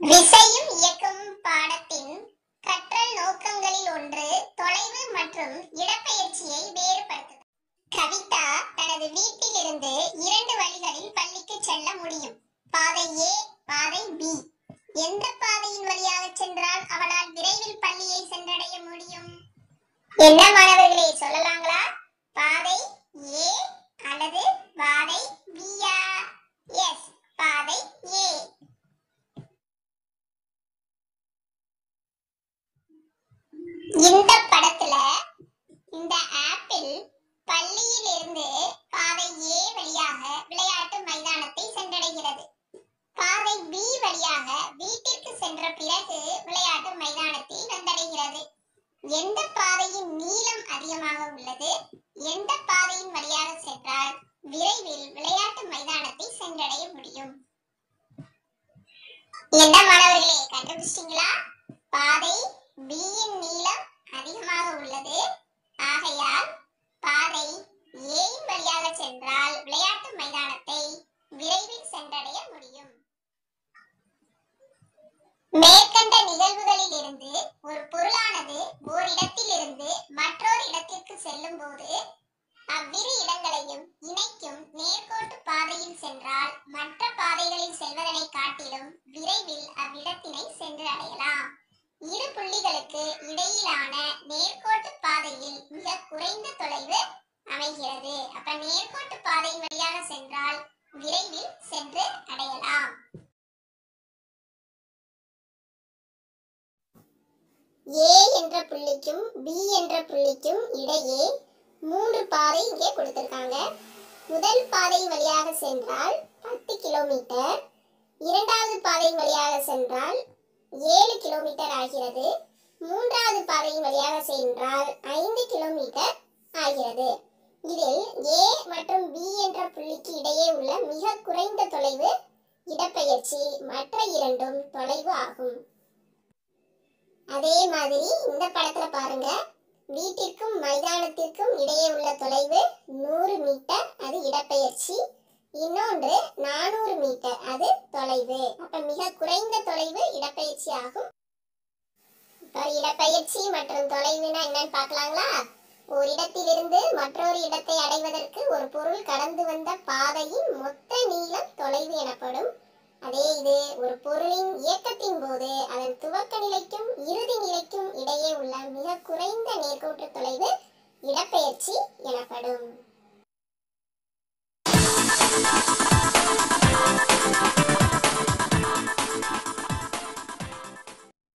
விசையும் இயக்கமும். பாடத்தின் கற்றல் நோக்கங்களில் ஒன்று தொலைவு மற்றும் இடப்பெயர்ச்சியை வேறுபடுத்துதல். கவிதா தனது வீட்டிலிருந்து இரண்டு வழிகளில் பள்ளிக்கு செல்ல முடியும். பாதை ஏ பாதை பி எந்த பாதையின் வழியாக சென்றால் அவளால் விரைவில் பள்ளியை சென்றடைய முடியும்? என்ன மாணவர்களே சொல்லலாங்களா? பாதை ஏ அல்லது இந்த படத்துல இந்த ஆப்பிள் பள்ளியில் இருந்து பாதை ஏ வழியாக விளையாட்டு மைதானத்தை சென்றடைகிறது. பாதை பி வழியாக வீட்டிற்கு சென்ற பிறகு விளையாட்டு மைதானத்தை வந்தடைகிறது எந்த பாதையின் நீளம் அதிகமாக உள்ளது? எந்த பாதையின் வழியாக சென்றால் விரைவில் விளையாட்டு மைதானத்தை சென்றடைய முடியும்? என்ன மாணவர்களே கண்டுபிடிச்சிட்டீங்களா? பாதை பி யின் நீளம் அதிகமாக உள்ளது ஆகையால் பாதை A யின் வழியாக சென்றால் விளையாட்டு மைதானத்தை விரைவில் சென்றடைய முடியும். மேற்கண்ட நிகழ்வுகளில் இருந்து ஒரு பொருளானது ஓரிடத்தில் இருந்து மற்றொரு இடத்திற்கு செல்லும் போது அவ்விரு இடங்களையும் இணைக்கும் நேர்கோட்டு பாதையில் சென்றால் மற்ற பாதைகளில் செல்வதனை காட்டிலும் விரைவில் அவ்விடத்தினை சென்று அடையலாம். இரு புள்ளிகளுக்கு இடையிலான நேர்கோட்டு பாதையில் மிக குறைந்த தொலைவு அமைகிறது. அப்ப நேர்கோட்டு பாதை வழியாக சென்றால் விரைவில் சென்று அடையலாம். ஏ என்ற புள்ளிக்கும் பி என்ற புள்ளிக்கும் இடையே மூன்று பாதை இங்கே கொடுத்திருக்காங்க. முதல் பாதை வழியாக சென்றால் பத்து கிலோமீட்டர். இரண்டாவது பாதை வழியாக சென்றால் ஏழு கிலோமீட்டர் ஆகிறது. மூன்றாவது பாதை வழியாக சென்றால் ஐந்து கிலோமீட்டர் ஆகிறது. இதில் ஏ மற்றும் பி என்ற புள்ளிக்கு இடையே உள்ள மிக குறைந்த தொலைவு இடப்பெயர்ச்சி. மற்ற இரண்டும் தொலைவு ஆகும். அதே மாதிரி இந்த படத்துல பாருங்க. வீட்டிற்கும் மைதானத்திற்கும் இடையே உள்ள தொலைவு நூறு மீட்டர் அது இடப்பெயர்ச்சி. இன்னொன்று நானூறு மீட்டர் அது தொலைவு. அப்ப மிக குறைந்த தொலைவு இடப்பெயர்ச்சி ஆகும். இப்ப இடப்பெயர்ச்சி மற்றும் தொலைவுனா என்னன்னு பார்க்கலாங்களா? ஒரு இடத்திலிருந்து மற்றொரு இடத்தை அடைவதற்கு ஒரு பொருள் கடந்து வந்த பாதையின் மொத்த நீளம் தொலைவு எனப்படும். அதே இது ஒரு பொருளின் இயக்கத்தின் போது அதன் துவக்க நிலைக்கும் இறுதி நிலைக்கும் இடையே உள்ள மிக குறைந்த நேர்கோட்டு தொலைவு இடப்பெயர்ச்சி எனப்படும்.